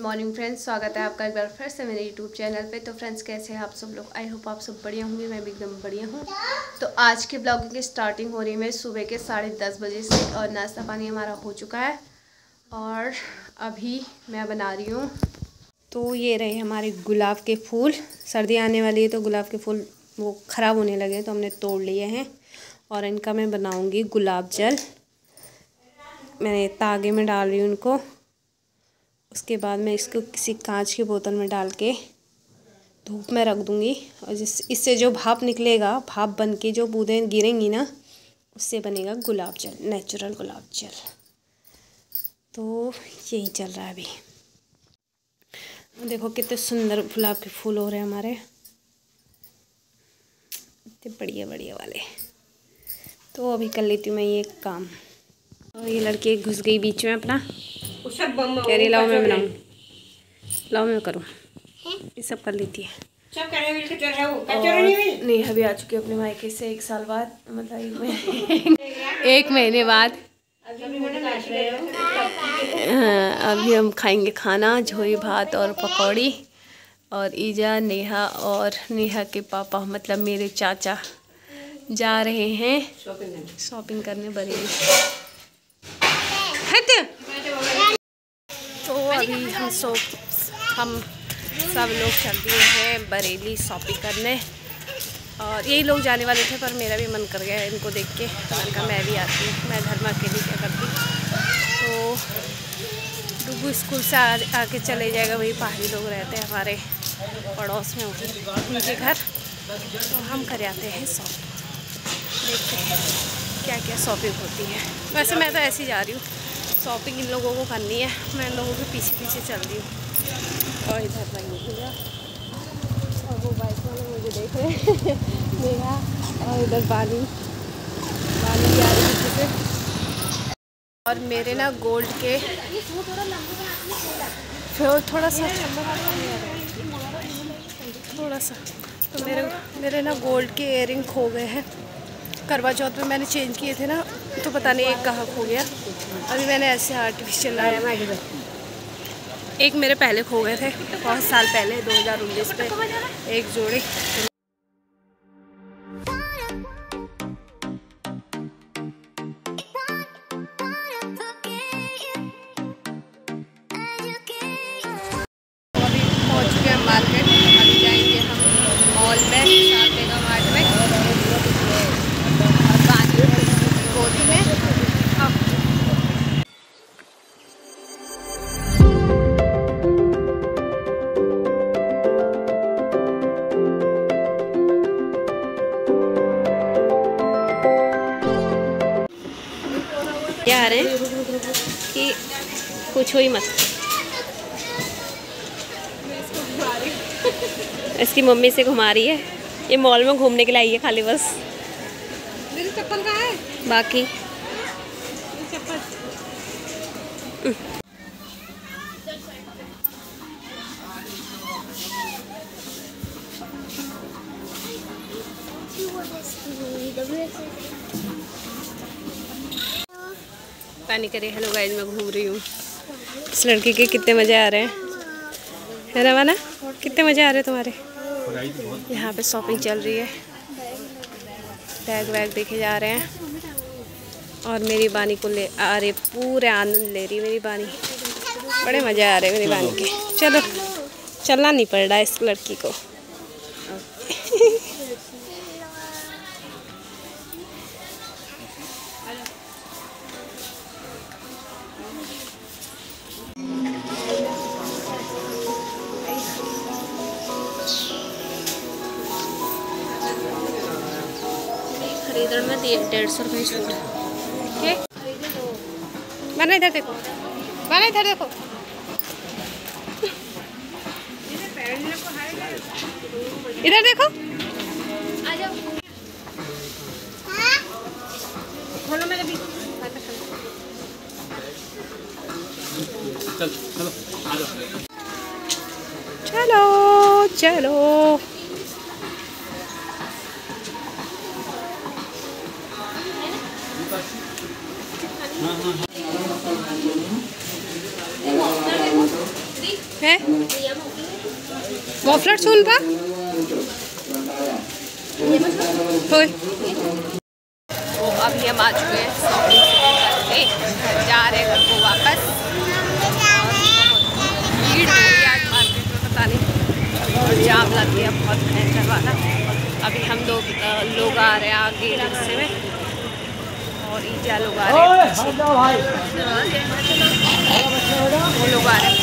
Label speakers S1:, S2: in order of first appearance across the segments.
S1: Morning friends, स्वागत है आपका एक बार फिर से मेरे यूट्यूब चैनल पे। तो फ्रेंड्स, कैसे हैं आप सब लोग? आई होप आप सब बढ़िया होंगे, मैं भी एकदम बढ़िया हूँ। तो आज के ब्लॉगिंग की स्टार्टिंग हो रही है सुबह के साढ़े दस बजे से और नाश्ता पानी हमारा हो चुका है। और अभी मैं बना रही हूँ। तो ये रहे हमारे गुलाब के फूल। सर्दी आने वाली है तो गुलाब के फूल वो ख़राब होने लगे तो हमने तोड़ लिए हैं। और इनका मैं बनाऊँगी गुलाब जल। मैंने तागे में डाल रही हूँ उनको उसके बाद मैं इसको किसी कांच की बोतल में डाल के धूप में रख दूँगी और जिस, इससे जो भाप निकलेगा, भाप बन के जो बूंदें गिरेंगी ना, उससे बनेगा गुलाब जल नेचुरल गुलाब जल। तो यही चल रहा है अभी। देखो कितने सुंदर गुलाब के फूल हो रहे हैं हमारे। इतने बढ़िया बढ़िया वाले। तो अभी कर लेती हूँ मैं ये काम। और ये लड़की घुस गई बीच में अपना। कह रही लाओ मैं बनाऊँ। लाओ मैं करूँ। ये सब कर लेती है। नहीं अभी आ चुकी अपने मायके से एक साल बाद मतलब एक महीने एक महीने बाद। हाँ, अभी हम खाएँगे खाना झोरी भात और पकौड़ी। और ईजा नेहा और नेहा के पापा मतलब मेरे चाचा जा रहे हैं। शॉपिंग करने। बरेली अभी हम सो हम सब लोग चल दिए हैं बरेली शॉपिंग करने। और यही लोग जाने वाले थे, पर मेरा भी मन कर गया इनको देख के। मैंने कहा मैं भी आती हूँ, मैं घर धर्मा अकेली क्या करती तो डुगू स्कूल से आके चले जाएगा, वही पहाड़ी लोग रहते हैं हमारे पड़ोस में, उनके घर। तो हम कर आते हैं शॉपिंग देखते हैं क्या क्या शॉपिंग होती है। वैसे मैं तो ऐसे ही जा रही हूँ। शॉपिंग इन लोगों को करनी है। मैं इन लोगों के पीछे पीछे चल रही हूँ। और इधर भाई भैया और वो बाइक वाले मुझे देख रहे हैं। मेरा और इधर बाली बाली आ रही पीछे से। और मेरे ना गोल्ड के फिर थोड़ा सा थोड़ा सा। तो मेरे मेरे ना गोल्ड के इयरिंग खो गए हैं। करवा चौथ में मैंने चेंज किए थे ना तो पता नहीं एक कहाँ खो गया। अभी मैंने ऐसे आर्टिफिशियल लाया। एक मेरे पहले खो गए थे, बहुत साल पहले 2019 में एक जोड़े। क्या आ रहे हैं कि पूछो ही मत इसकी मम्मी से घुमा रही है ये मॉल में घूमने के लिए आई है खाली बस
S2: मेरी चप्पल कहाँ है
S1: बाकी
S2: चप्पल
S1: पानी करे, हेलो गाइस मैं घूम रही हूँ। इस लड़की के कितने मज़े आ रहे हैं। है ना कितने मज़े आ रहे हैं तुम्हारे? यहाँ पे शॉपिंग चल रही है। बैग वैग देखे जा रहे हैं। और मेरी बानी को ले आ रहे, पूरे आनंद ले रही मेरी बानी। बड़े मज़े आ रहे मेरी बानी के। चलो, चलना नहीं पड़ रहा इस लड़की को। खरीदण में डेढ़ सौ रुपये सूट के बना इधर देखो। बना इधर देखो। इधर देखो।
S3: चल। चलो
S1: चलो।
S2: मफलर सुन पा
S1: तो अभी हम आ चुके हैं शॉपिंग करके। घर जा रहे हैं घर को वापस। भीड़ हो गई आज मार्केट में पता नहीं। और जाम लग गया बहुत भयंकर वाला। अभी हम लोग लोग आ रहे हैं आगे रास्ते में। और ईजा लोग आ रहे हैं वो लोग आ रहे हैं।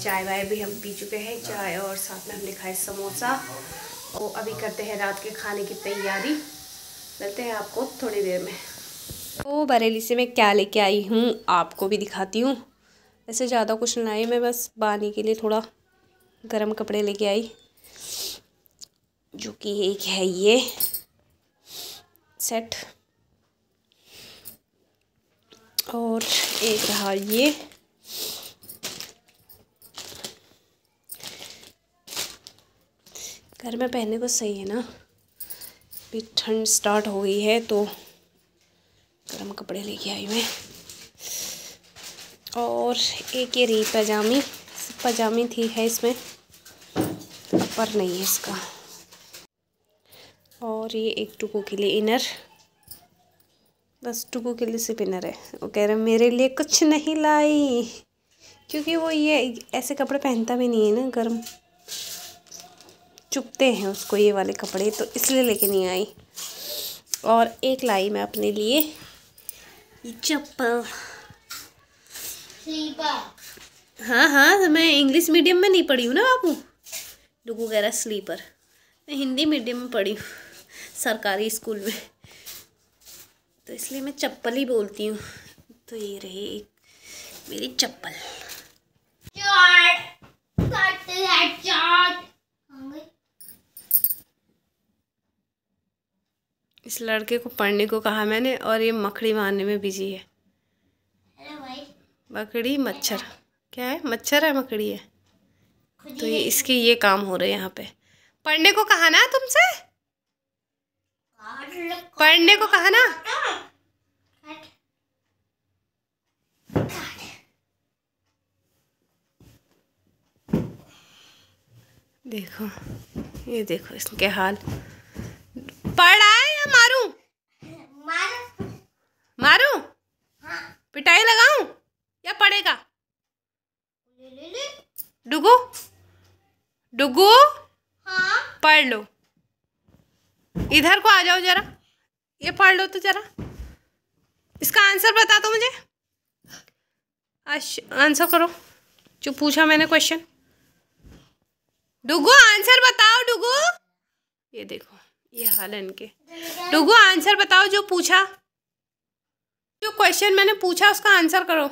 S1: चाय वाय भी हम पी चुके हैं। चाय और साथ में हमने खाए समोसा। और अभी करते हैं रात के खाने की तैयारी। मिलते हैं आपको थोड़ी देर में। तो बरेली से मैं क्या लेके आई हूँ, आपको भी दिखाती हूँ। ऐसे ज़्यादा कुछ ना आई मैं बस बानी के लिए थोड़ा गर्म कपड़े लेके आई, जो कि एक है ये सेट और एक रहा ये। घर में पहनने को सही है ना। अभी ठंड स्टार्ट हो गई है तो गर्म कपड़े लेके आई मैं। और एक ये री पजामी पजामी थी है इसमें अपर नहीं है इसका। और ये एक टुकू के लिए इनर बस टुकू के लिए सिर्फ़ इनर है। वो कह रहे मेरे लिए कुछ नहीं लाई। क्योंकि वो ये ऐसे कपड़े पहनता भी नहीं है ना गर्म। चुपते हैं उसको ये वाले कपड़े तो इसलिए लेके नहीं आई। और एक लाई मैं अपने लिए। ये चप्पल। हाँ हाँ मैं इंग्लिश मीडियम में नहीं पढ़ी हूँ ना बाबू? डुगू कह रहा स्लीपर। मैं हिंदी मीडियम में पढ़ी हूँ सरकारी स्कूल में। तो इसलिए मैं चप्पल ही बोलती हूँ। तो ये रही एक मेरी चप्पल। इस लड़के को पढ़ने को कहा मैंने और ये मकड़ी मारने में बिज़ी है। मकड़ी मच्छर। क्या है? मच्छर है मकड़ी है। तो ये इसके ये काम हो रहे हैं यहाँ पे। पढ़ने को कहा ना तुमसे? पढ़ने को कहा ना? देखो ये देखो इसके हाल पढ़ आए या मारूं मारूं पिटाई लगाऊँ या पड़ेगा डुगू डुगू? पढ़ लो। इधर को आ जाओ जरा। ये पढ़ लो तो जरा। इसका आंसर बता दो मुझे। आंसर करो। जो पूछा मैंने क्वेश्चन डुगू आंसर बताओ डुगू। ये देखो ये हाल है इनके। डुगू आंसर बताओ जो पूछा। जो क्वेश्चन मैंने पूछा उसका आंसर करो।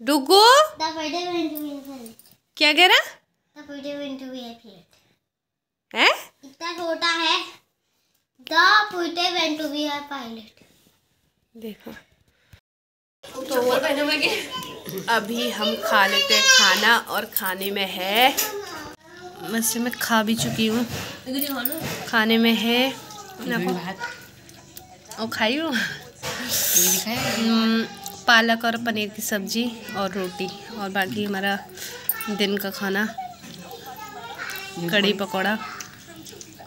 S1: डुगू? क्या कह रहा? है।
S3: इतना छोटा है। द पुटे went to be a pilot
S1: देखो। तो अभी हम खा लेते हैं खाना और खाने में है। वैसे मैं खा भी चुकी हूँ। खाने में है। और खाई हूँ हम्म, पालक और पनीर की सब्ज़ी और रोटी और बाकी हमारा दिन का खाना कड़ी पकौड़ा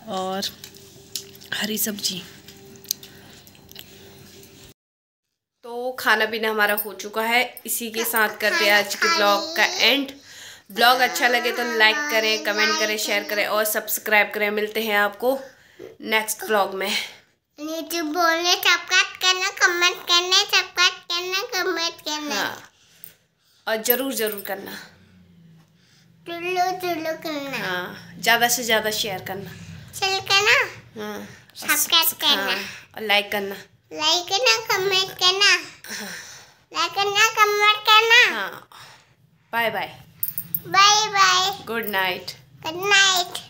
S1: और हरी सब्ज़ी। तो खाना पीना हमारा हो चुका है। इसी के साथ करते हैं आज के ब्लॉग का एंड। ब्लॉग अच्छा लगे तो लाइक करें कमेंट करें शेयर करें और सब्सक्राइब करें। मिलते हैं आपको नेक्स्ट ब्लॉग में।
S3: नीचे बोलने सब्सक्राइब करना कमेंट करना सब्सक्राइब करना कमेंट करना।
S1: हाँ। और ज़रूर ज़रूर करना।
S3: टुल्लू टुल्लू करना।
S1: हाँ ज़्यादा से ज़्यादा शेयर करना।
S3: शेयर करना?
S1: हाँ।
S3: सब्सक्राइब करना।
S1: हाँ और लाइक करना।
S3: लाइक करना कमेंट करना। लाइक करना कमेंट करना।
S1: हाँ। Bye bye
S3: bye bye
S1: good night
S3: good night